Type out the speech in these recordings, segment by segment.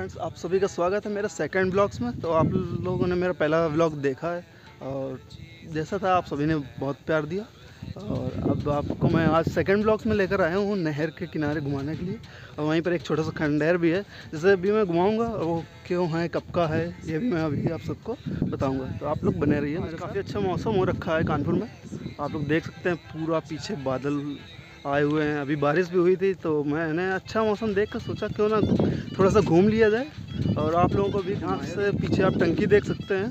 Friends, आप सभी का स्वागत है मेरे सेकंड ब्लॉग्स में। तो आप लोगों ने मेरा पहला ब्लॉग देखा है और जैसा था, आप सभी ने बहुत प्यार दिया। और अब आपको मैं आज सेकंड ब्लॉग्स में लेकर आया हूँ नहर के किनारे घुमाने के लिए। और वहीं पर एक छोटा सा खंडहर भी है, जिसे अभी मैं घुमाऊँगा। वो क्यों है, कब का है, ये भी मैं अभी आप सबको बताऊँगा। तो आप लोग बने रहिए। काफ़ी अच्छा मौसम हो रखा है कानपुर में। आप लोग देख सकते हैं पूरा पीछे बादल आए हुए हैं। अभी बारिश भी हुई थी तो मैंने अच्छा मौसम देख कर सोचा क्यों ना थोड़ा सा घूम लिया जाए। और आप लोगों को भी यहाँ से पीछे आप टंकी देख सकते हैं।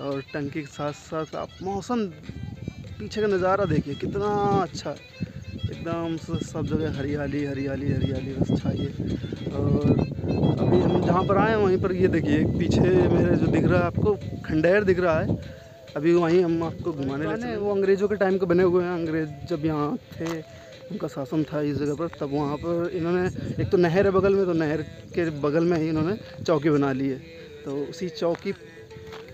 और टंकी के साथ साथ आप मौसम पीछे का नज़ारा देखिए कितना अच्छा है। एकदम सब जगह हरियाली हरियाली हरियाली बस छाइए। और अभी हम जहाँ पर आए हैं वहीं पर ये देखिए पीछे मेरे जो दिख रहा है आपको खंडेर दिख रहा है। अभी वहीं हम आपको घुमाने ले वो अंग्रेज़ों के टाइम के बने हुए हैं अंग्रेज़ जब यहाँ थे उनका शासन था इस जगह पर, तब वहाँ पर इन्होंने, एक तो नहर है बगल में तो नहर के बगल में ही इन्होंने चौकी बना ली है। तो उसी चौकी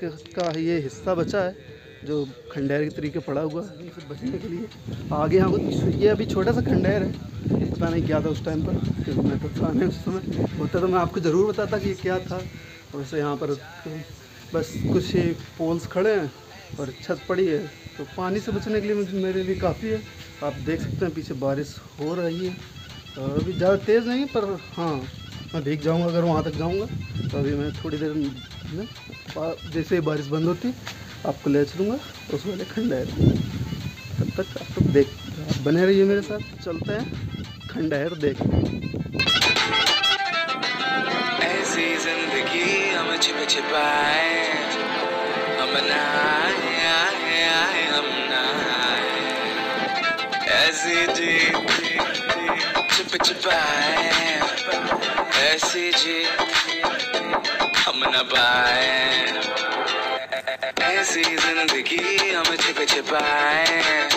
का ये हिस्सा बचा है, जो खंडहर के तरीके पड़ा हुआ है बचने के लिए। आगे यहाँ ये अभी छोटा सा खंडहर है, पता नहीं क्या था उस टाइम पर क्योंकि मैं तो था नहीं उस समय। होता तो मैं आपको ज़रूर बताता कि ये क्या था वैसे यहाँ पर, बस कुछ ही पोल्स खड़े हैं और छत पड़ी है तो पानी से बचने के लिए मेरे लिए काफ़ी है। आप देख सकते हैं, पीछे बारिश हो रही है। और अभी ज़्यादा तेज़ नहीं, पर हाँ मैं भीग जाऊँगा, अगर वहाँ तक जाऊँगा तो अभी मैं थोड़ी देर में जैसे ही बारिश बंद होती, आपको ले चलूँगा उस वाले खंडहर तब तक आप लोग देख बने रहिए मेरे साथ, चलते हैं खंडहर देख। ऐसी ज़िंदगी हम छिप छिपाए। हम आए हम ऐसी जी ऐसी जी हम न पाए। ऐसी ज़िंदगी हम छिप छिपाए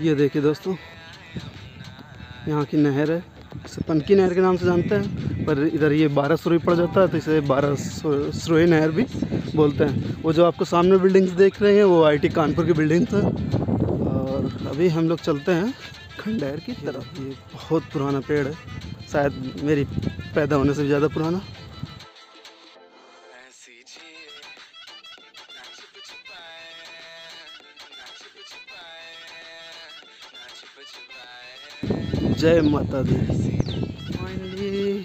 ये देखिए दोस्तों, यहाँ की नहर है। इसे पनकी नहर के नाम से जानते हैं, पर इधर ये बारह सुरई पड़ जाता है तो इसे बारह सुरई नहर भी बोलते हैं। वो जो आपको सामने बिल्डिंग्स देख रहे हैं, वो आईटी कानपुर की बिल्डिंग था। और अभी हम लोग चलते हैं खंडहर की तरफ़। ये बहुत पुराना पेड़ है। शायद मेरी पैदा होने से ज़्यादा पुराना। जय माता दी। फाइनली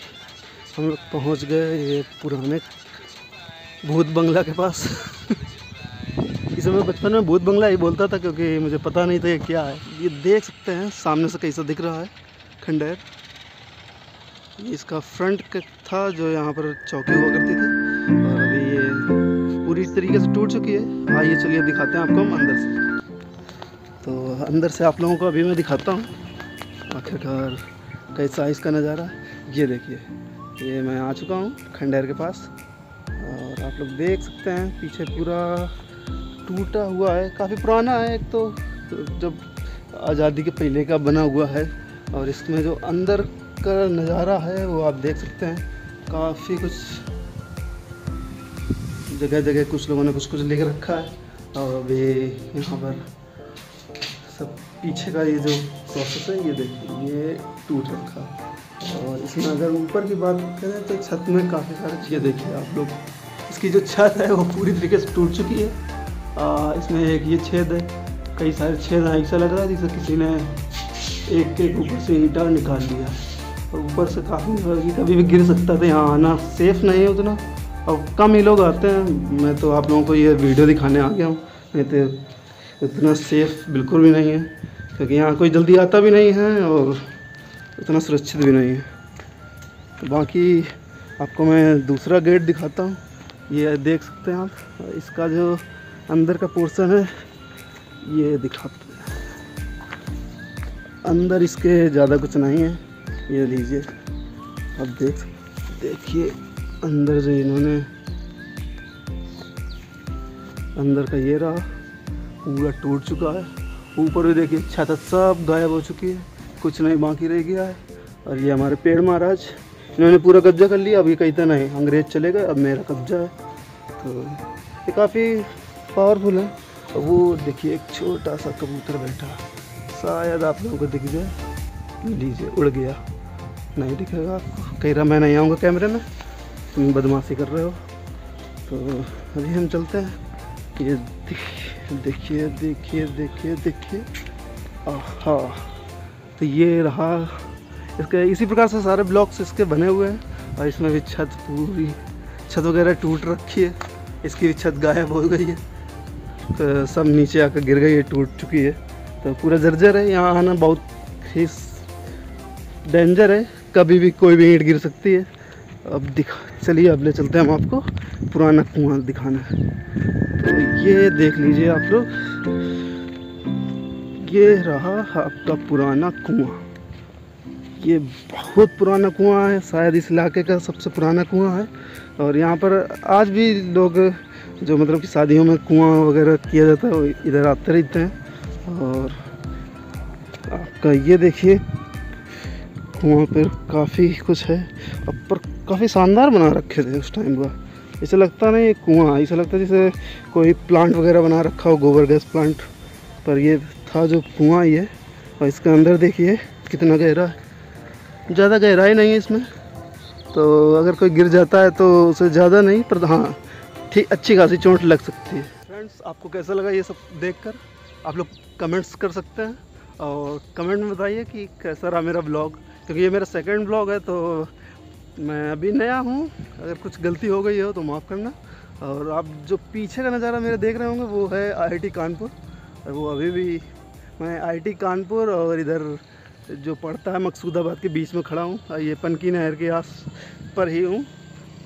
हम लोग पहुँच गए ये पुराने भूत बंगला के पास। इसे बचपन में भूत बंगला ही बोलता था क्योंकि मुझे पता नहीं था ये क्या है। ये देख सकते हैं, सामने से कैसा दिख रहा है, खंडहर। ये इसका फ्रंट था जो यहाँ पर चौकी हुआ करती थी। और अभी ये पूरी तरीके से टूट चुकी है। आइए चलिए दिखाते हैं आपको हम अंदर से। तो अंदर से आप लोगों को अभी मैं दिखाता हूँ, आखिरकार कैसा इसका नज़ारा। ये देखिए, ये मैं आ चुका हूँ खंडहर के पास। और आप लोग देख सकते हैं, पीछे पूरा टूटा हुआ है, काफ़ी पुराना है एक तो जब आज़ादी के पहले का बना हुआ है, और इसमें जो अंदर का नज़ारा है, वो आप देख सकते हैं, काफ़ी कुछ जगह जगह कुछ लोगों ने कुछ कुछ लिख रखा है, और अभी यहाँ पर सब पीछे का ये जो प्रोसेस है, ये देखिए ये टूट रखा है। और इसमें अगर ऊपर की बात करें तो छत में काफ़ी सारी चीज़ें देखिए आप लोग। इसकी जो छत है वो पूरी तरीके से टूट चुकी है। आ, इसमें एक ये छेद है कई सारे छेद हैं ऐसा लग रहा है जिसे किसी ने एक के ऊपर से ईटा निकाल लिया। और ऊपर से काफ़ी कभी भी गिर सकता था यहाँ आना सेफ़ नहीं है उतना। और कम ही लोग आते हैं मैं तो आप लोगों को ये वीडियो दिखाने आ गया हूँ। नहीं तो इतना सेफ़ बिल्कुल भी नहीं है क्योंकि यहाँ कोई जल्दी आता भी नहीं है और इतना सुरक्षित भी नहीं है। तो बाकी आपको मैं दूसरा गेट दिखाता हूँ। ये देख सकते हैं आप, इसका जो अंदर का पोर्शन है, ये दिखाते हैं। अंदर इसके ज़्यादा कुछ नहीं है, ये लीजिए। अब देख देखिए, अंदर जो इन्होंने, अंदर का ये रहा, पूरा टूट चुका है। ऊपर भी देखिए, छत सब गायब हो चुकी है, कुछ नहीं बाकी रह गया है। और ये हमारे पेड़ महाराज इन्होंने पूरा कब्जा कर लिया, अभी कहते नहीं। अंग्रेज़ चले गए, अब मेरा कब्जा है। तो ये काफ़ी पावरफुल है। और वो देखिए, एक छोटा सा कबूतर बैठा। शायद आप लोगों को दिख जाए। लीजिए, उड़ गया। नहीं दिखेगा आपको। कह रहा, मैं नहीं आऊँगा कैमरे में। तुम बदमाशी कर रहे हो। तो अभी हम चलते हैं। ये देख- देखिए देखिए देखिए देखिए। आहा। तो ये रहा इसके, इसी प्रकार से सारे ब्लॉक्स इसके बने हुए हैं और इसमें भी छत पूरी, छत वगैरह टूट रखी है। इसकी भी छत गायब हो गई है। तो सब नीचे आकर गिर गई है, टूट चुकी है। तो पूरा जर्जर है, यहाँ आना बहुत ही डेंजर है। कभी भी कोई भी ईंट गिर सकती है। अब दिखा, चलिए अब ले चलते हैं हम आपको पुराना कुआँ दिखाना। है तो ये देख लीजिए आप लोग, ये रहा आपका पुराना कुआँ। ये बहुत पुराना कुआँ है, शायद इस इलाके का सबसे पुराना कुआँ है। और यहाँ पर आज भी लोग, जो मतलब कि शादियों में कुआँ वगैरह किया जाता है, वो इधर आते रहते हैं। और आपका ये देखिए, कुआँ पर काफ़ी कुछ है। अब पर काफ़ी शानदार बना रखे थे उस टाइम का इसे लगता नहीं ये कुआँ, ऐसा लगता जैसे कोई प्लांट वगैरह बना रखा हो, गोबर गैस प्लांट पर ये था जो कुआँ ये और इसके अंदर देखिए, कितना गहरा है ज़्यादा गहराई नहीं है इसमें। तो अगर कोई गिर जाता है तो उसे ज़्यादा नहीं, पर हाँ ठीक, अच्छी खासी चोट लग सकती है। फ्रेंड्स आपको कैसा लगा ये सब देखकर? आप लोग कमेंट्स कर सकते हैं। और कमेंट में बताइए कि कैसा रहा मेरा ब्लॉग क्योंकि ये मेरा सेकंड ब्लॉग है तो मैं अभी नया हूँ। अगर कुछ गलती हो गई हो तो माफ़ करना। और आप जो पीछे का नज़ारा मेरे देख रहे होंगे, वो है आईआईटी कानपुर। और वो अभी भी मैं आईआईटी कानपुर और इधर जो पड़ता है, मकसूदाबाद के बीच में खड़ा हूँ। ये पनकी नहर के आस पर ही हूँ,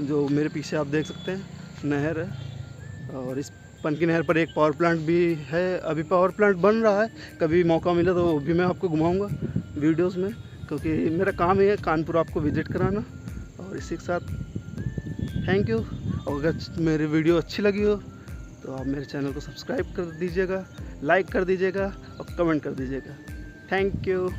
जो मेरे पीछे आप देख सकते हैं, नहर है। और इस पनकी नहर पर एक पावर प्लांट भी है। अभी पावर प्लांट बन रहा है। कभी मौका मिला तो वो भी मैं आपको घुमाऊँगा वीडियोज़ में, क्योंकि मेरा काम ही है कानपुर आपको विज़िट कराना। और इसी के साथ थैंक यू और अगर मेरी वीडियो अच्छी लगी हो तो आप मेरे चैनल को सब्सक्राइब कर दीजिएगा लाइक कर दीजिएगा और कमेंट कर दीजिएगा। Thank you